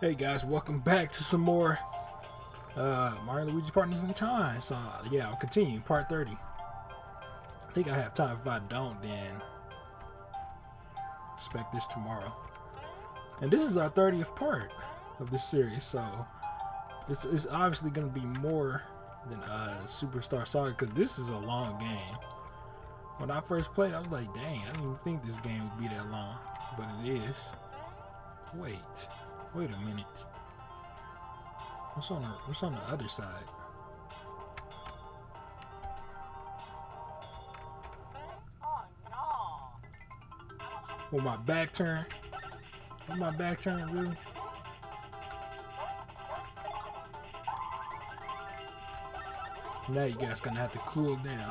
Hey guys, welcome back to some more uh, Mario Luigi Partners in Time. So yeah, I'll continue part 30. I think I have time. If I don't, then expect this tomorrow. And this is our 30th part of this series, so it's, it's obviously going to be more than uh, Superstar Saga because this is a long game. When I first played, I was like, dang, I didn't even think this game would be that long, but it is. Wait. Wait a minute. What's on the what's on the other side? Will my back turn? Will my back turn really? Now you guys gonna have to cool down.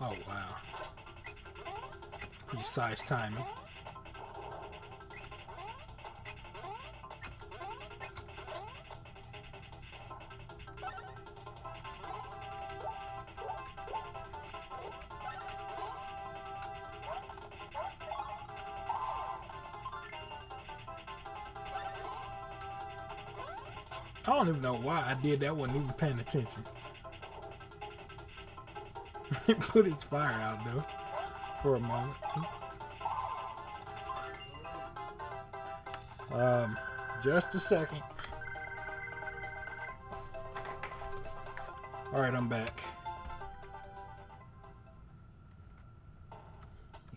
Oh, wow. Precise timing. I don't even know why I did that. wasn't even paying attention. Put his fire out though for a moment. Um, just a second. All right, I'm back.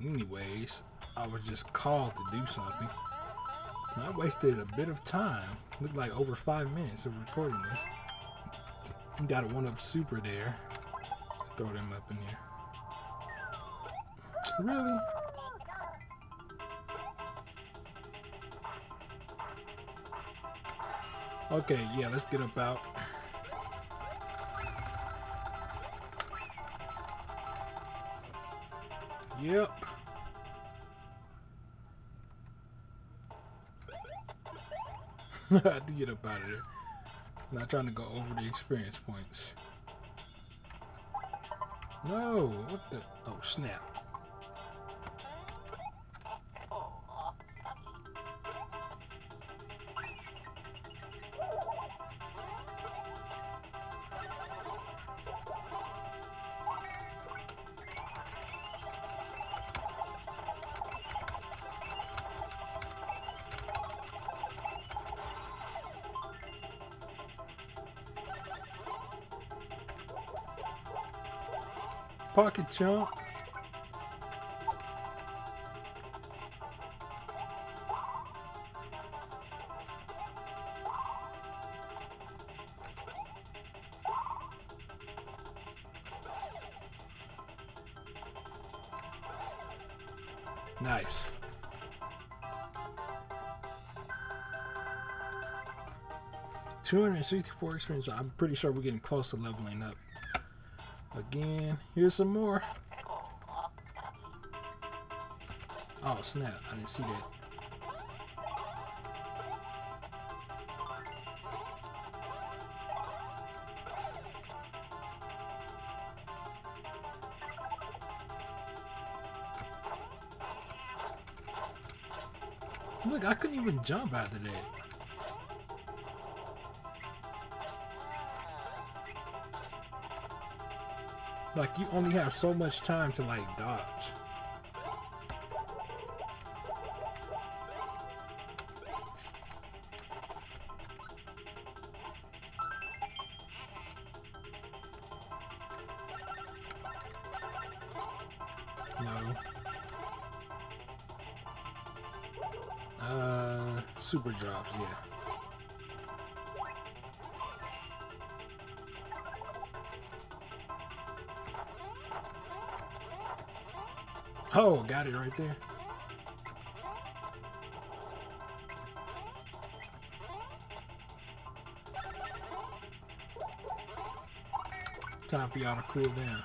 Anyways, I was just called to do something. I wasted a bit of time. Looked like over five minutes of recording this. Got a one up super there. Throw them up in there. Really? Okay, yeah, let's get up out. Yep. I have to get up out of there. I'm not trying to go over the experience points. No, what the? Oh, snap. Pocket Chomp. Nice. Two hundred sixty-four experience. I'm pretty sure we're getting close to leveling up. Again, here's some more. Oh snap, I didn't see that. Look, I couldn't even jump after that. Like, you only have so much time to, like, dodge. No. Uh, super drops, yeah. Oh, got it right there. Time for y'all to cool down.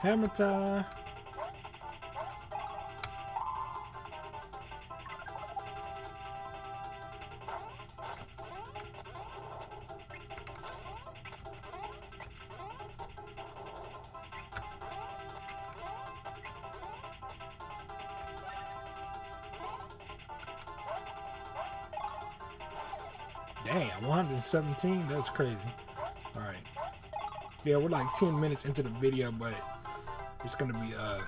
Hammer time. Damn, 117? That's crazy. Alright. Yeah, we're like 10 minutes into the video, but it's gonna be uh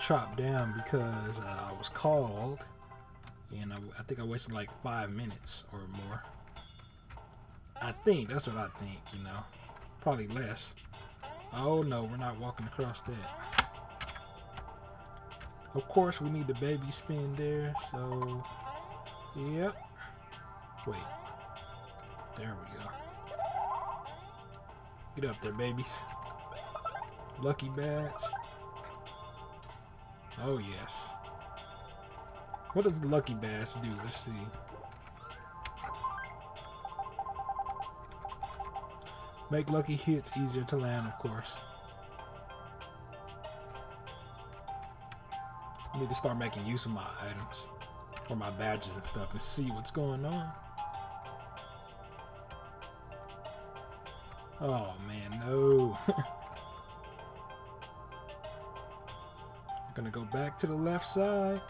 chopped down because uh, I was called and I, I think I wasted like five minutes or more. I think, that's what I think, you know. Probably less. Oh no, we're not walking across that. Of course, we need the baby spin there, so, yep. Wait. There we go. Get up there, babies. Lucky badge. Oh, yes. What does the lucky badge do? Let's see. Make lucky hits easier to land, of course. I need to start making use of my items or my badges and stuff and see what's going on. Oh man, no. I'm Gonna go back to the left side.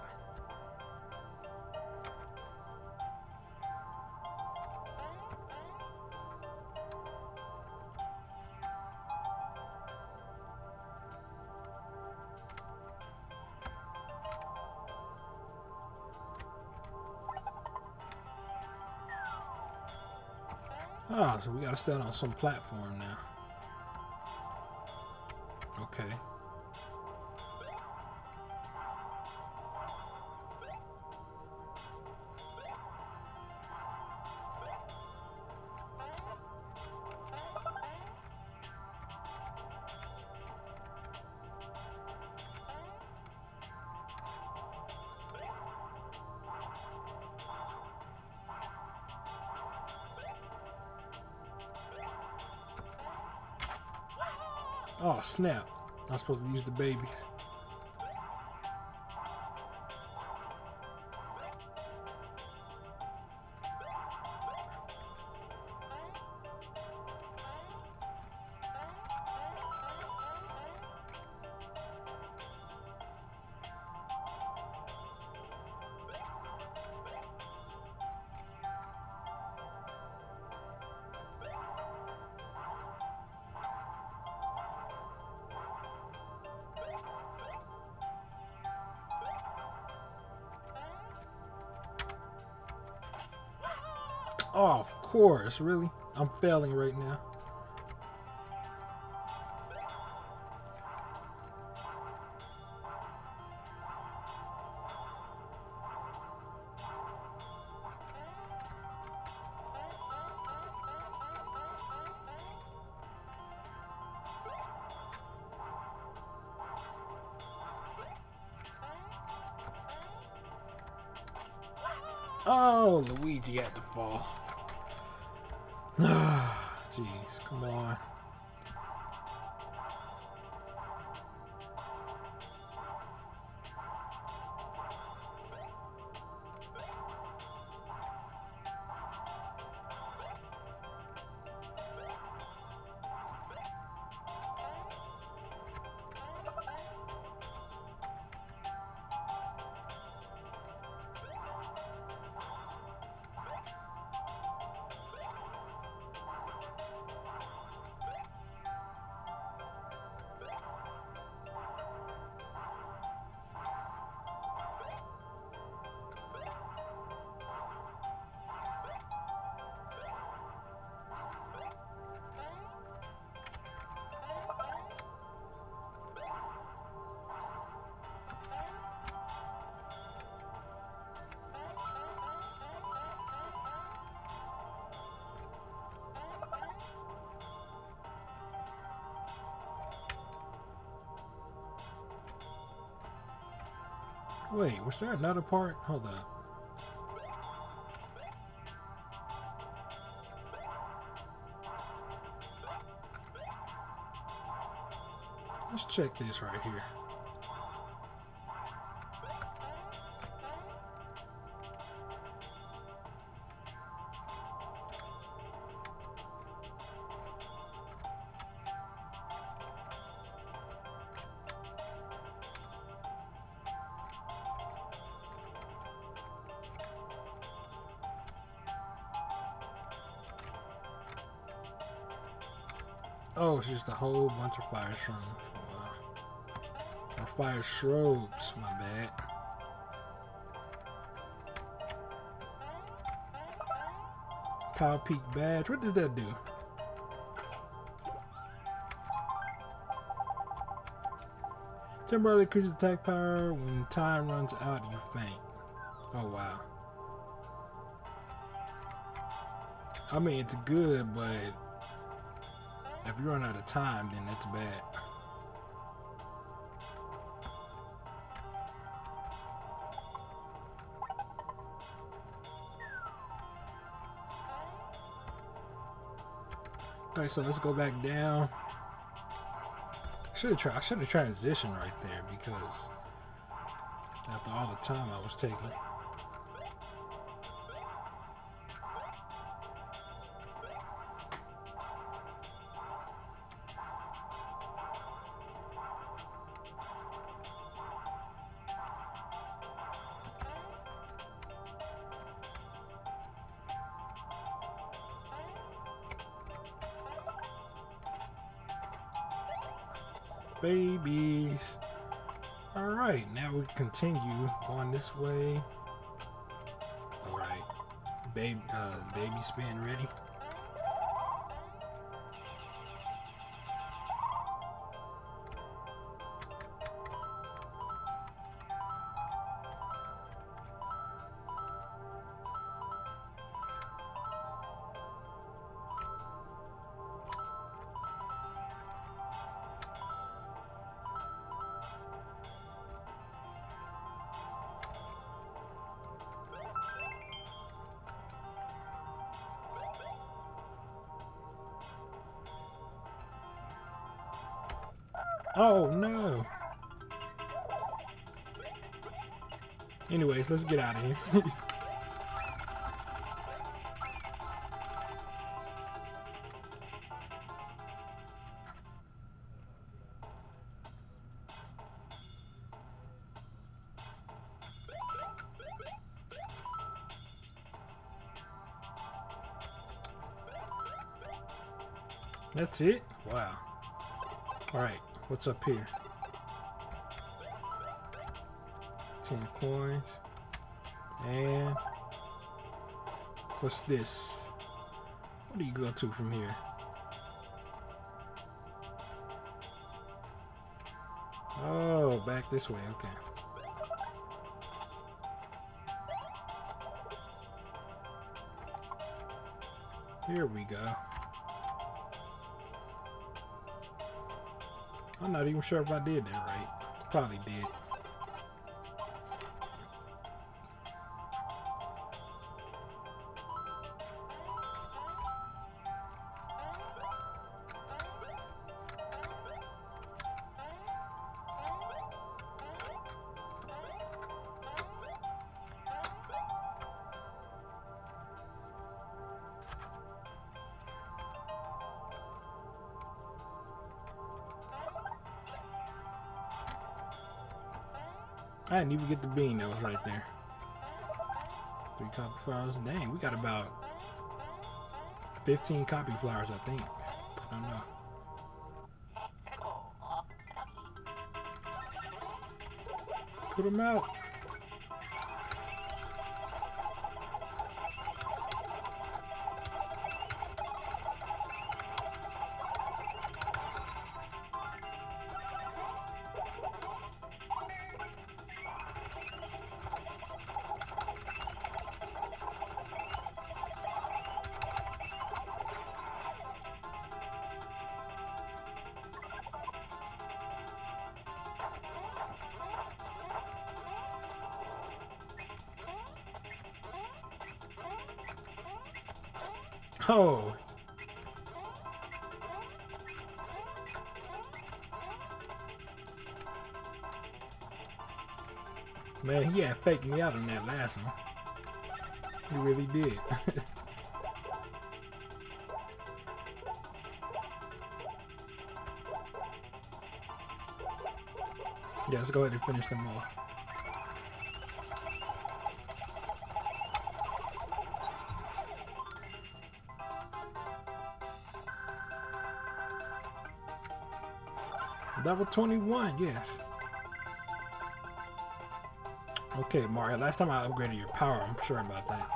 Ah, so we gotta stand on some platform now. Okay. Oh, snap. I'm supposed to use the babies. Course, really? I'm failing right now. Wait, was there another part? Hold up. Let's check this right here. Oh, it's just a whole bunch of fire shrooms. Or fire Shroobs, my bad. Power Peak Badge. What does that do? Temporarily increases attack power when time runs out you faint. Oh wow. I mean it's good, but if you run out of time, then that's bad. Alright, so let's go back down. Should have tried. I should have transitioned right there because after all the time I was taking. Continue on this way. Alright. Baby uh baby spin ready. Anyways, let's get out of here. That's it? Wow. Alright. What's up here? 10 coins. And what's this? What do you go to from here? Oh, back this way. Okay. Here we go. I'm not even sure if I did that right. Probably did. Didn't even get the bean that was right there. Three copy flowers. Dang, we got about 15 copy flowers, I think. I don't know. Put them out. Oh. Man, he had faked me out on that last one. He really did. yeah, let's go ahead and finish them all. Level 21, yes. Okay, Mario, last time I upgraded your power, I'm sure about that.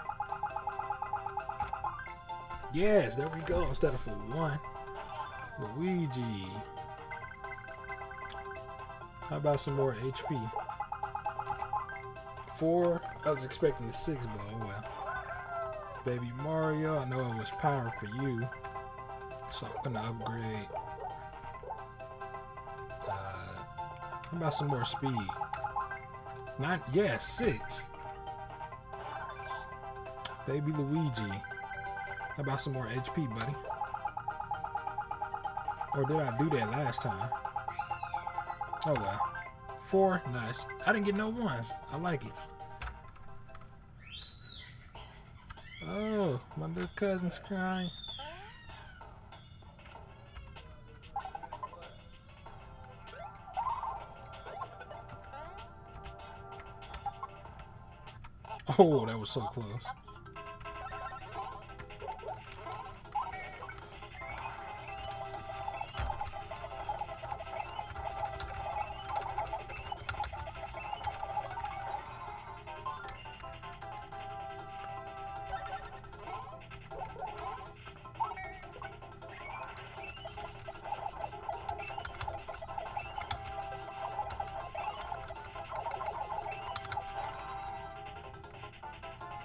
Yes, there we go, instead of for one. Luigi. How about some more HP? Four, I was expecting a six, but oh well. Baby Mario, I know it was power for you. So I'm gonna upgrade about some more speed? Nine, yeah, six. Baby Luigi. How about some more HP, buddy? Or did I do that last time? Oh well. Four, nice. I didn't get no ones. I like it. Oh, my little cousin's crying. Oh, that was so close.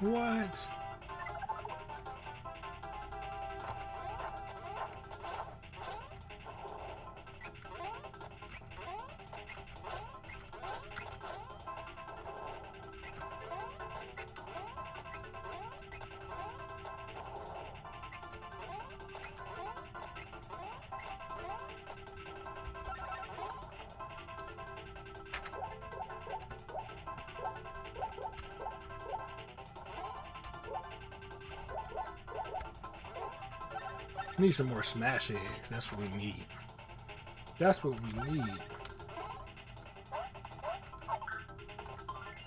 What? Need some more smash eggs. That's what we need. That's what we need.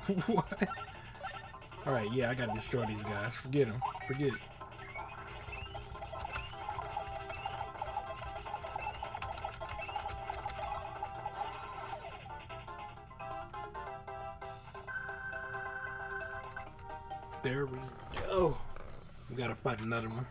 what? Alright, yeah, I gotta destroy these guys. Forget them. Forget it. There we go. We gotta fight another one.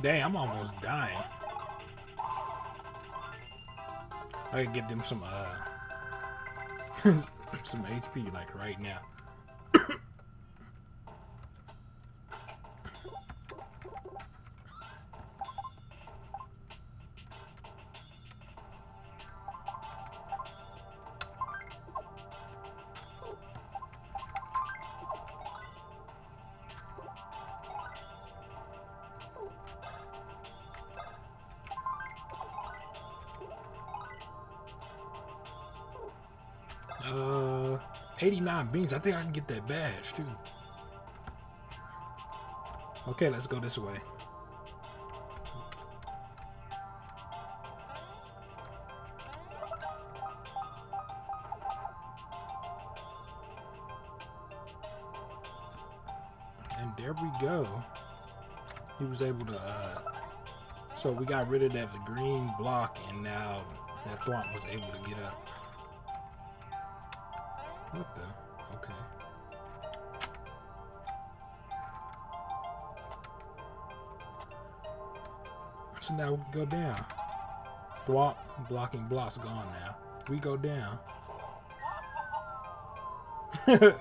Dang, I'm almost dying. I could get them some uh some HP like right now. Uh, 89 beans. I think I can get that badge too. Okay, let's go this way. And there we go. He was able to, uh, so we got rid of that green block and now that Thwomp was able to get up. What the? Okay. So now we go down. Block, blocking blocks gone now. We go down.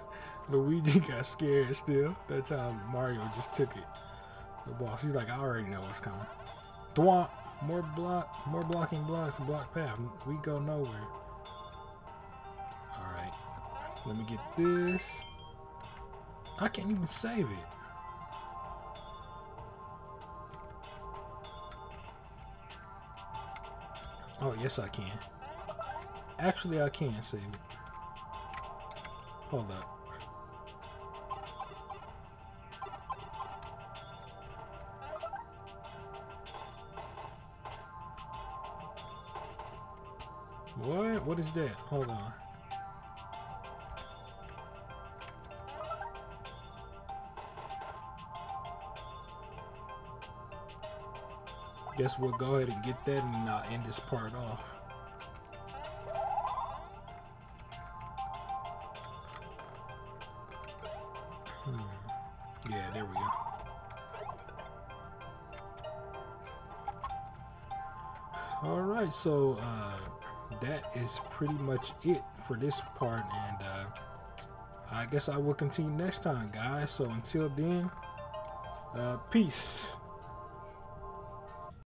Luigi got scared still. That time Mario just took it. The boss, he's like, I already know what's coming. Thwomp, more block, more blocking blocks, block path. We go nowhere. Let me get this. I can't even save it. Oh, yes I can. Actually, I can save it. Hold up. What? What is that? Hold on. Guess we'll go ahead and get that and uh, end this part off. Hmm. Yeah, there we go. All right, so uh, that is pretty much it for this part, and uh, I guess I will continue next time, guys. So until then, uh, peace.